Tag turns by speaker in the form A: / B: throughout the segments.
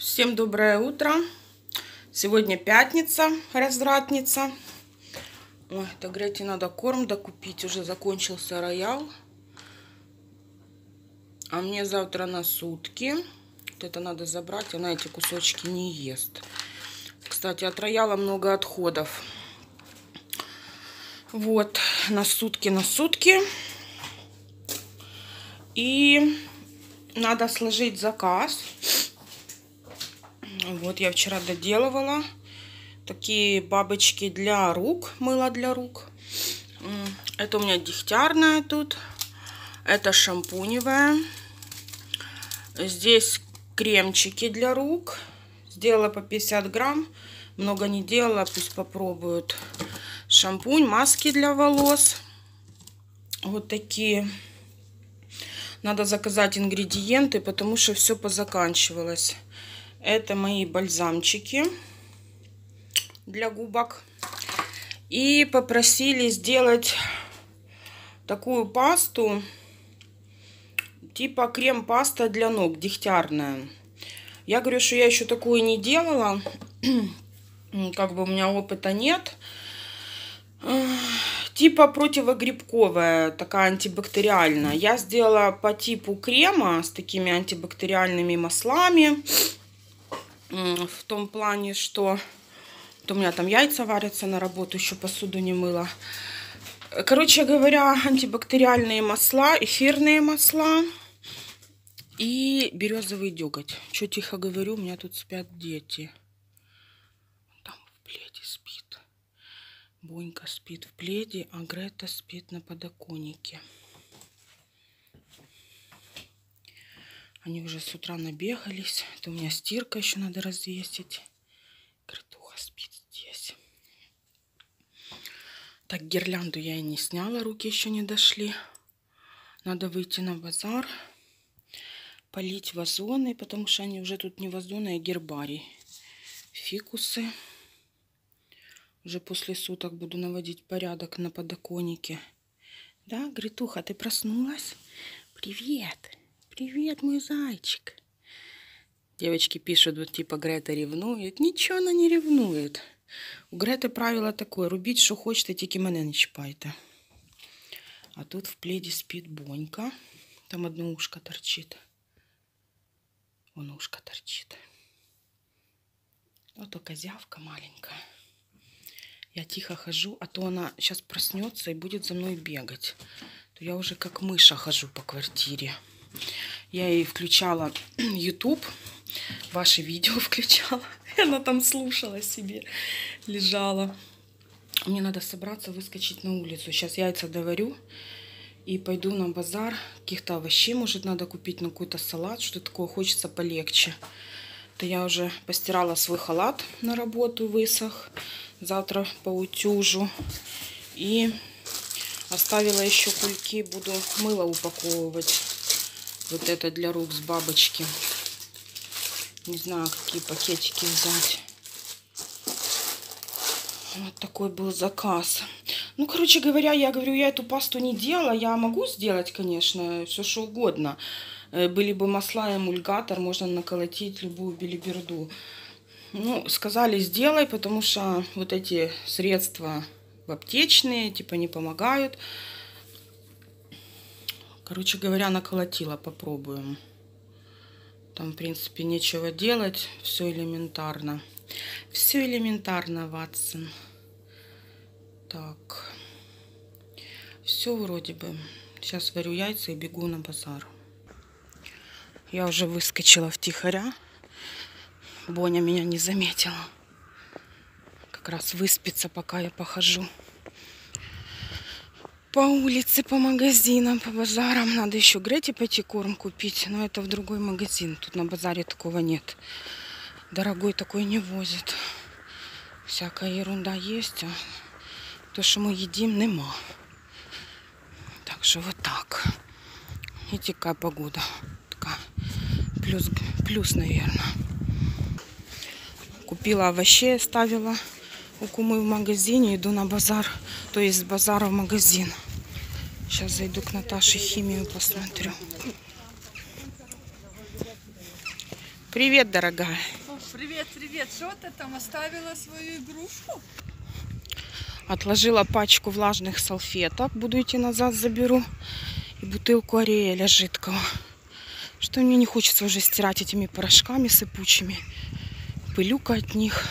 A: Всем доброе утро. Сегодня пятница, развратница. Ой, это Грете надо корм докупить. Уже закончился роял. А мне завтра на сутки. Вот это надо забрать. Она эти кусочки не ест. Кстати, от рояла много отходов. Вот, на сутки, на сутки. И надо сложить заказ. Вот я вчера доделывала такие бабочки для рук, мыло для рук. Это у меня дегтярная тут. Это шампуневая. Здесь кремчики для рук. Сделала по 50 грамм. Много не делала, пусть попробуют. Шампунь, маски для волос. Вот такие. Надо заказать ингредиенты, потому что все позаканчивалось. Это мои бальзамчики для губок. И попросили сделать такую пасту, типа крем-паста для ног, дегтярная. Я говорю, что я еще такую не делала. как бы у меня опыта нет. Типа противогрибковая, такая антибактериальная. Я сделала по типу крема с такими антибактериальными маслами в том плане, что то у меня там яйца варятся на работу, еще посуду не мыла. Короче говоря, антибактериальные масла, эфирные масла и березовый деготь. Что тихо говорю, у меня тут спят дети. Там в пледе спит. Бонька спит в пледе, а Грета спит на подоконнике. Они уже с утра набегались. Это у меня стирка еще надо развесить. Крытуха спит здесь. Так, гирлянду я и не сняла, руки еще не дошли. Надо выйти на базар, полить вазоны, потому что они уже тут не вазоны, а гербарий. Фикусы. Уже после суток буду наводить порядок на подоконнике. Да, Гритуха, ты проснулась? Привет! Привет, мой зайчик. Девочки пишут, вот типа Грета ревнует. Ничего она не ревнует. У Грети правило такое, рубіть, що хочете, тільки мене не чіпайте. А тут в пледе спит Бонька. Там одно ушко торчит. Вон ушко торчит. Вот только козявка маленькая. Я тихо хожу, а то она сейчас проснется и будет за мной бегать. То я уже как мыша хожу по квартире. Я ей включала YouTube, ваши видео включала. Она там слушала себе, лежала. Мне надо собраться, выскочить на улицу. Сейчас яйца доварю и пойду на базар. Каких-то овощей, может, надо купить на какой-то салат. Что такое хочется полегче. То я уже постирала свой халат на работу, высох. Завтра поутюжу. И оставила еще кульки, буду мыло упаковывать. Вот это для рук с бабочки. Не знаю, какие пакетики взять. Вот такой был заказ. Ну, короче говоря, я говорю, я эту пасту не делала. Я могу сделать, конечно, все что угодно. Э, были бы масла, эмульгатор, можно наколотить любую билиберду. Ну, сказали, сделай, потому что вот эти средства в аптечные, типа, не помогают. Короче говоря, наколотила, попробуем. Там, в принципе, нечего делать. Все элементарно. Все элементарно, Ватсон. Так. Все вроде бы. Сейчас варю яйца и бегу на базар. Я уже выскочила в тихоря. Боня меня не заметила. Как раз выспится, пока я похожу по улице, по магазинам, по базарам. Надо еще Грете пойти корм купить, но это в другой магазин. Тут на базаре такого нет. Дорогой такой не возят. Всякая ерунда есть, а то, что мы едим, нема. Так что вот так. И такая погода. Такая плюс, плюс, наверное. Купила овощей, оставила у кумы в магазине, иду на базар, то есть с базара в магазин. Сейчас зайду к Наташе химию посмотрю. Привет, дорогая.
B: Привет, привет. Что ты там оставила свою игрушку?
A: Отложила пачку влажных салфеток. Буду идти назад, заберу. И бутылку ариэля жидкого. Что мне не хочется уже стирать этими порошками сыпучими. Пылюка от них.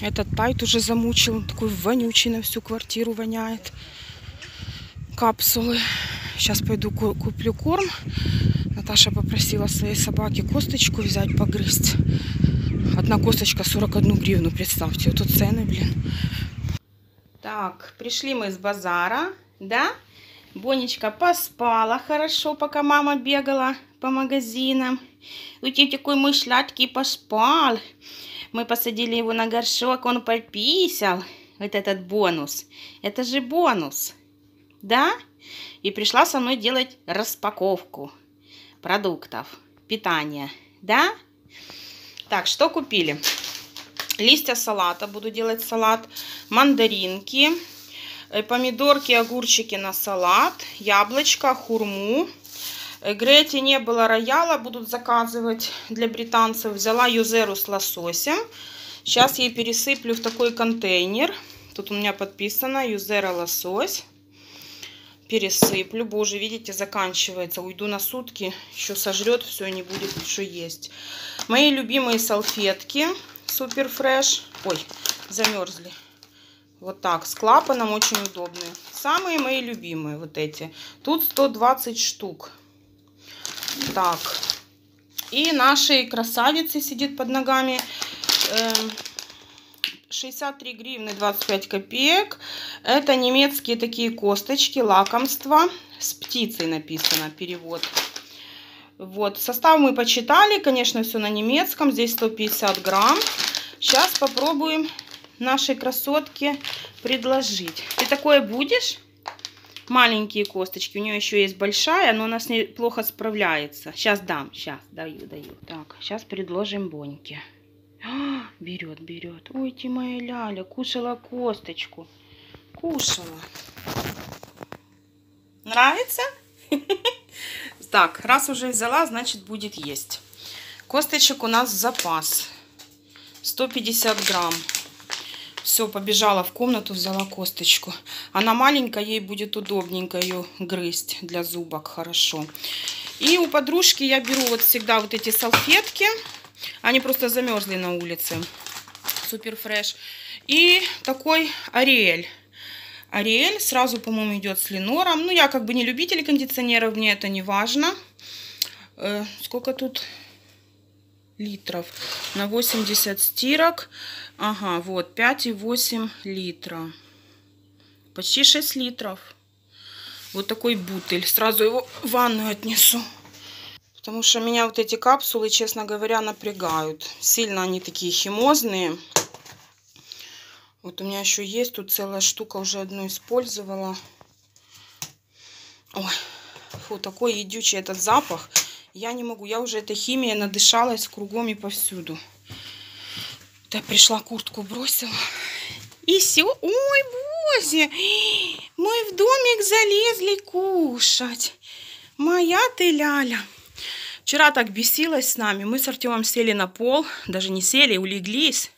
A: Этот тайт уже замучил. Такой вонючий на всю квартиру воняет. Капсулы. Сейчас пойду куплю корм. Наташа попросила своей собаке косточку взять, погрызть. Одна косточка 41 гривну, представьте. Вот тут цены, блин. Так, пришли мы с базара, да? Бонечка поспала хорошо, пока мама бегала по магазинам. У тебя такой мой сладкий поспал. Мы посадили его на горшок, он пописал. Вот этот бонус. Это же бонус. Да? И пришла со мной делать распаковку продуктов, питания. Да? Так, что купили? Листья салата. Буду делать салат. Мандаринки. Э, помидорки, огурчики на салат. Яблочко, хурму. Э, Грети не было рояла, будут заказывать для британцев. Взяла юзеру с лососем. Сейчас я пересыплю в такой контейнер. Тут у меня подписано юзера лосось. Пересыплю. Боже, видите, заканчивается. Уйду на сутки. Еще сожрет все, не будет что есть. Мои любимые салфетки. Супер фреш. Ой, замерзли. Вот так, с клапаном очень удобные. Самые мои любимые вот эти. Тут 120 штук. Так. И нашей красавицы сидит под ногами. 63 эм, гривны 25 копеек. Это немецкие такие косточки, лакомства. С птицей написано перевод. Вот, состав мы почитали, конечно, все на немецком. Здесь 150 грамм. Сейчас попробуем нашей красотке предложить. Ты такое будешь? Маленькие косточки. У нее еще есть большая, но она с ней плохо справляется. Сейчас дам, сейчас даю, даю. Так, сейчас предложим Боньке. А, берет, берет. Ой, ты моя ляля, кушала косточку. Кушала. Нравится? Так, раз уже взяла, значит будет есть. Косточек у нас запас. 150 грамм. Все, побежала в комнату, взяла косточку. Она маленькая, ей будет удобненько ее грызть для зубок хорошо. И у подружки я беру вот всегда вот эти салфетки. Они просто замерзли на улице. Супер фреш. И такой Ариэль. Ариэль сразу, по-моему, идет с Ленором. Ну, я как бы не любитель кондиционеров, мне это не важно. Э, сколько тут литров? На 80 стирок. Ага, вот 5,8 литра. Почти 6 литров. Вот такой бутыль. Сразу его в ванную отнесу. Потому что меня вот эти капсулы, честно говоря, напрягают. Сильно они такие химозные. Вот у меня еще есть. Тут целая штука. Уже одну использовала. Ой, фу, такой едючий этот запах. Я не могу. Я уже этой химией надышалась кругом и повсюду. Я пришла, куртку бросила. И все. Ой, боже, мы в домик залезли кушать. Моя ты ляля. Вчера так бесилась с нами. Мы с Артемом сели на пол. Даже не сели, улеглись.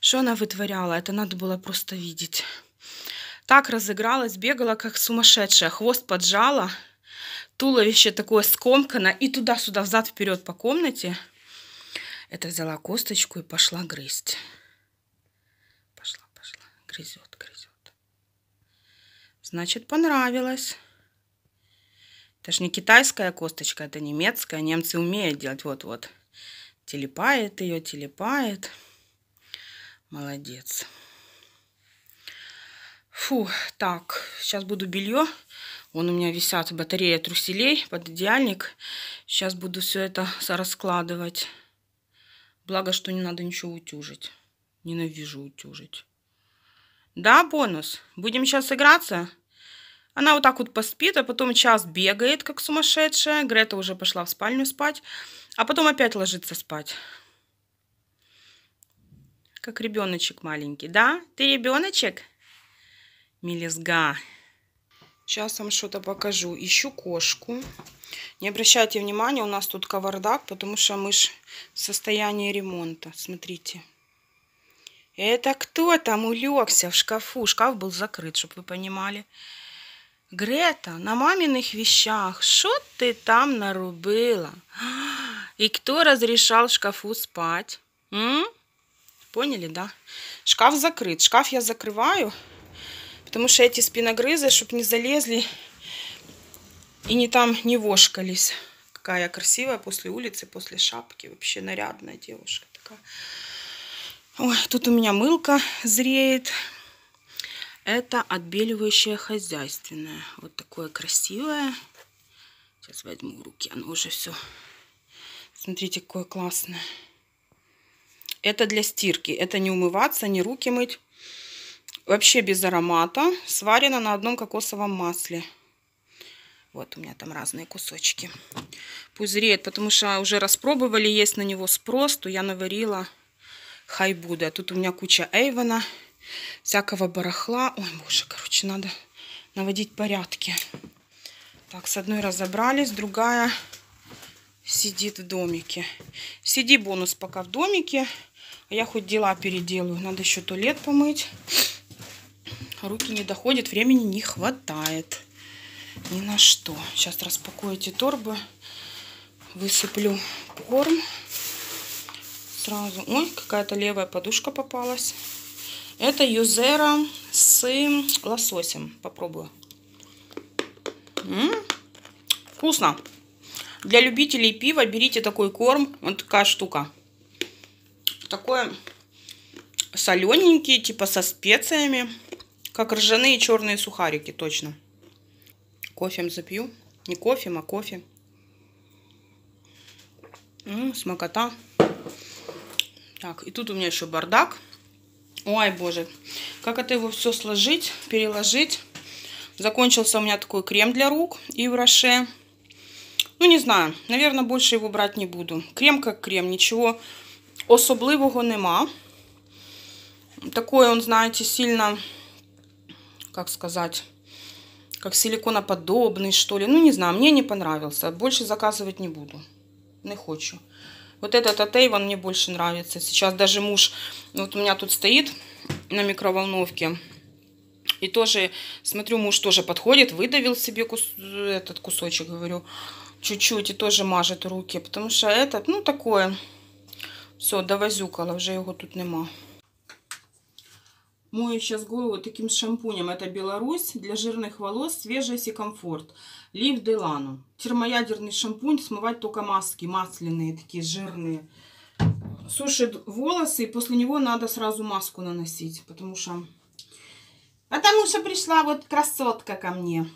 A: Что она вытворяла? Это надо было просто видеть. Так разыгралась, бегала как сумасшедшая. Хвост поджала. Туловище такое скомкано. И туда-сюда, взад-вперед по комнате. Это взяла косточку и пошла грызть. Пошла, пошла. Грызет, грызет. Значит, понравилось. Это ж не китайская косточка, это немецкая. Немцы умеют делать. Вот-вот. Телепает ее, телепает. Молодец. Фу, так, сейчас буду белье. Вон у меня висят батарея труселей под идеальник. Сейчас буду все это раскладывать. Благо, что не надо ничего утюжить. Ненавижу утюжить. Да, бонус? Будем сейчас играться? Она вот так вот поспит, а потом час бегает, как сумасшедшая. Грета уже пошла в спальню спать. А потом опять ложится спать. Как ребеночек маленький. Да? Ты ребеночек? Мелизга. Сейчас вам что-то покажу. Ищу кошку. Не обращайте внимания, у нас тут кавардак, потому что мы ж в состоянии ремонта. Смотрите. Это кто там улегся в шкафу? Шкаф был закрыт, чтобы вы понимали. Грета, на маминых вещах, что ты там нарубила? И кто разрешал шкафу спать? М? Поняли, да? Шкаф закрыт. Шкаф я закрываю, потому что эти спиногрызы, чтобы не залезли и не там не вошкались. Какая красивая после улицы, после шапки. Вообще нарядная девушка такая. Ой, тут у меня мылка зреет. Это отбеливающее хозяйственное. Вот такое красивое. Сейчас возьму в руки, оно уже все. Смотрите, какое классное. Это для стирки. Это не умываться, не руки мыть. Вообще без аромата. Сварено на одном кокосовом масле. Вот у меня там разные кусочки. Пусть потому что уже распробовали, есть на него спрос, то я наварила хай буде. А тут у меня куча эйвона, всякого барахла. Ой, боже, короче, надо наводить порядки. Так, с одной разобрались, другая сидит в домике. Сиди бонус пока в домике. А я хоть дела переделаю. Надо еще туалет помыть. Руки не доходят, времени не хватает. Ни на что. Сейчас распакую эти торбы. Высыплю корм. Сразу. Ой, какая-то левая подушка попалась. Это юзера с лососем. Попробую. М -м -м, вкусно. Для любителей пива берите такой корм. Вот такая штука такой солененький, типа со специями. Как ржаные черные сухарики, точно. Кофем запью. Не кофе, а кофе. М -м, смокота. Так, и тут у меня еще бардак. Ой, боже. Как это его все сложить, переложить. Закончился у меня такой крем для рук и в Роше. Ну, не знаю. Наверное, больше его брать не буду. Крем как крем. Ничего особливого нема. Такой он, знаете, сильно, как сказать, как силиконоподобный, что ли. Ну, не знаю, мне не понравился. Больше заказывать не буду. Не хочу. Вот этот от Avon мне больше нравится. Сейчас даже муж, вот у меня тут стоит на микроволновке. И тоже, смотрю, муж тоже подходит, выдавил себе кус этот кусочек, говорю, чуть-чуть, и тоже мажет руки. Потому что этот, ну, такое все, довозюкала, вже його тут нема. Мою сейчас голову таким шампунем. Это Беларусь для жирных волос, свежесть и комфорт. Лив Делану. Термоядерный шампунь, смывать только маски, масляные, такие жирные. Сушит волосы, и после него надо сразу маску наносить, потому что... Потому что пришла вот красотка ко мне.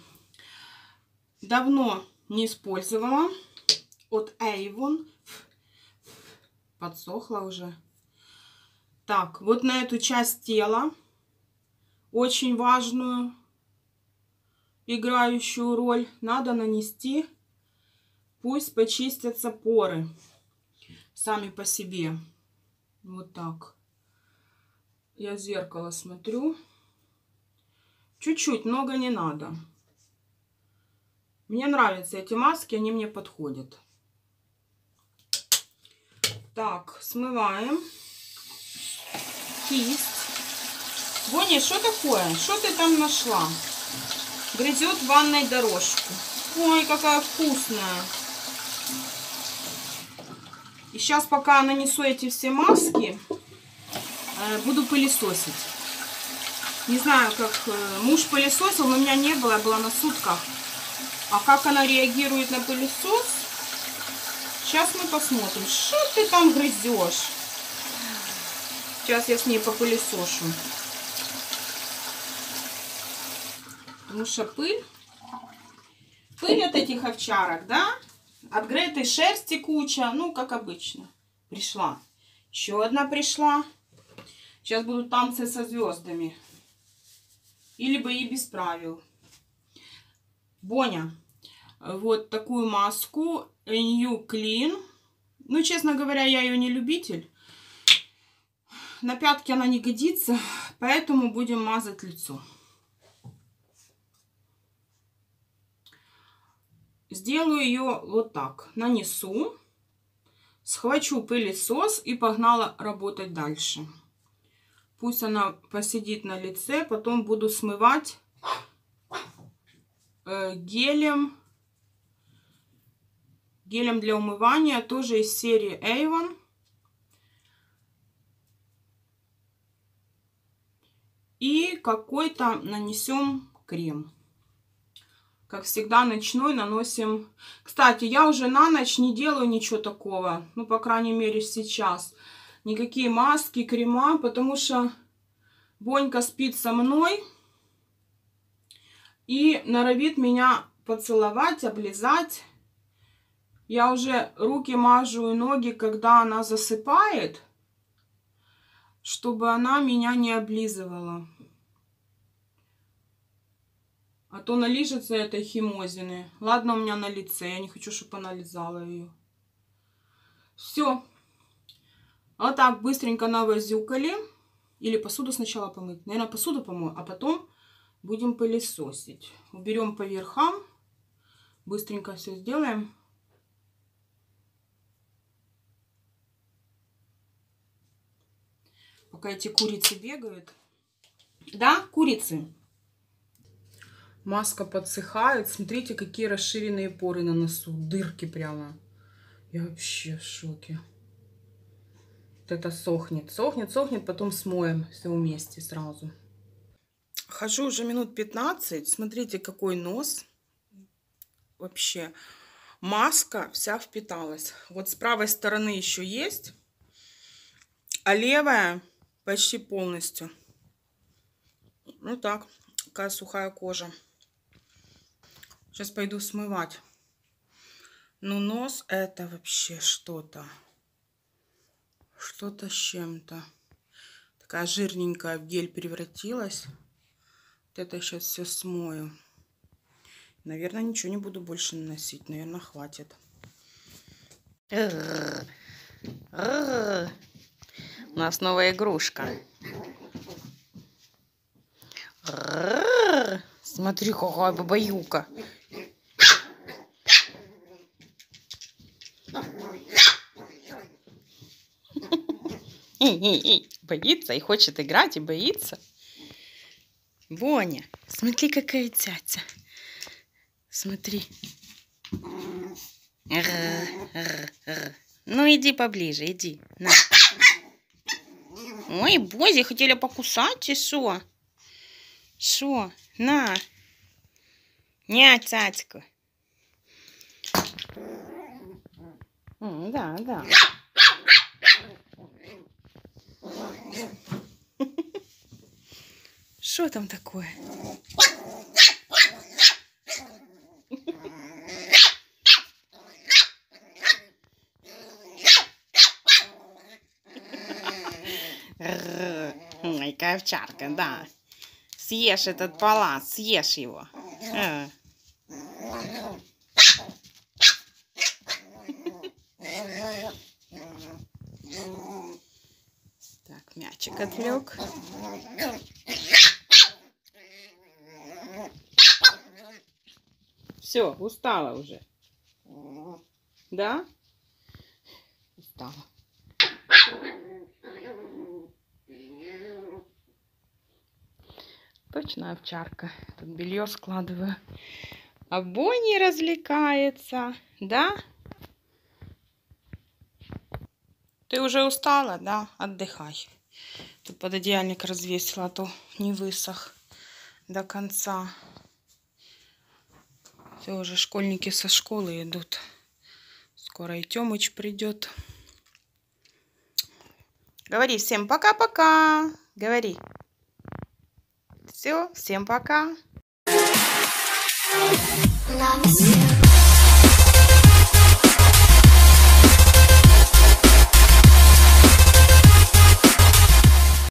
A: Давно не использовала. От Avon подсохла уже. Так, вот на эту часть тела, очень важную, играющую роль, надо нанести, пусть почистятся поры сами по себе. Вот так. Я в зеркало смотрю. Чуть-чуть, много не надо. Мне нравятся эти маски, они мне подходят. Так, смываем. Кисть. Бонни, что такое? Что ты там нашла? Грызет ванной дорожку. Ой, какая вкусная. И сейчас, пока нанесу эти все маски, э, буду пылесосить. Не знаю, как э, муж пылесосил, но у меня не было, я была на сутках. А как она реагирует на пылесос, Сейчас мы посмотрим, что ты там грызешь. Сейчас я с ней попылесошу. Потому что пыль, пыль от этих овчарок, да? От Греты шерсти куча, ну, как обычно. Пришла. Еще одна пришла. Сейчас будут танцы со звездами. Или бои без правил. Боня, вот такую маску New Clean. Ну, честно говоря, я ее не любитель. На пятки она не годится, поэтому будем мазать лицо. Сделаю ее вот так. Нанесу, схвачу пылесос и погнала работать дальше. Пусть она посидит на лице, потом буду смывать э, гелем. Гелем для умывания, тоже из серии Avon. И какой-то нанесем крем. Как всегда, ночной наносим. Кстати, я уже на ночь не делаю ничего такого. Ну, по крайней мере, сейчас. Никакие маски, крема, потому что Бонька спит со мной и норовит меня поцеловать, облизать. Я уже руки мажу и ноги, когда она засыпает, чтобы она меня не облизывала. А то налижется этой химозины. Ладно, у меня на лице. Я не хочу, чтобы она лизала ее. Все. Вот так быстренько навозюкали. Или посуду сначала помыть. Наверное, посуду помою, а потом будем пылесосить. Уберем по верхам. Быстренько все сделаем. Пока эти курицы бегают. Да, курицы? Маска подсыхает. Смотрите, какие расширенные поры на носу. Дырки прямо. Я вообще в шоке. Вот это сохнет. Сохнет, сохнет, потом смоем все вместе сразу. Хожу уже минут 15. Смотрите, какой нос. Вообще. Маска вся впиталась. Вот с правой стороны еще есть. А левая почти полностью. Ну так, такая сухая кожа. Сейчас пойду смывать. Ну, нос это вообще что-то. Что-то с чем-то. Такая жирненькая в гель превратилась. Вот это сейчас все смою. Наверное, ничего не буду больше наносить. Наверное, хватит. У нас новая игрушка. Смотри, какая бабаюка. Боится и хочет играть, и боится. Боня, смотри, какая тятя. Смотри. Ну, иди поближе, иди. На. Ой, Бози, хотели покусать, и шо? Шо? На. Не, цацку. Да, да. Что там такое? Ой, овчарка, да. Съешь этот палац, съешь его. А. Мячик отвлек. Все, устала уже. Да? Устала. Точно овчарка. Тут белье складываю. А Бонни развлекается, да? Ты уже устала, да? Отдыхай. Тут пододеяльник развесила, а то не высох до конца. Все, уже школьники со школы идут. Скоро и Тёмыч придет. Говори всем пока-пока. Говори. Все, всем пока. Love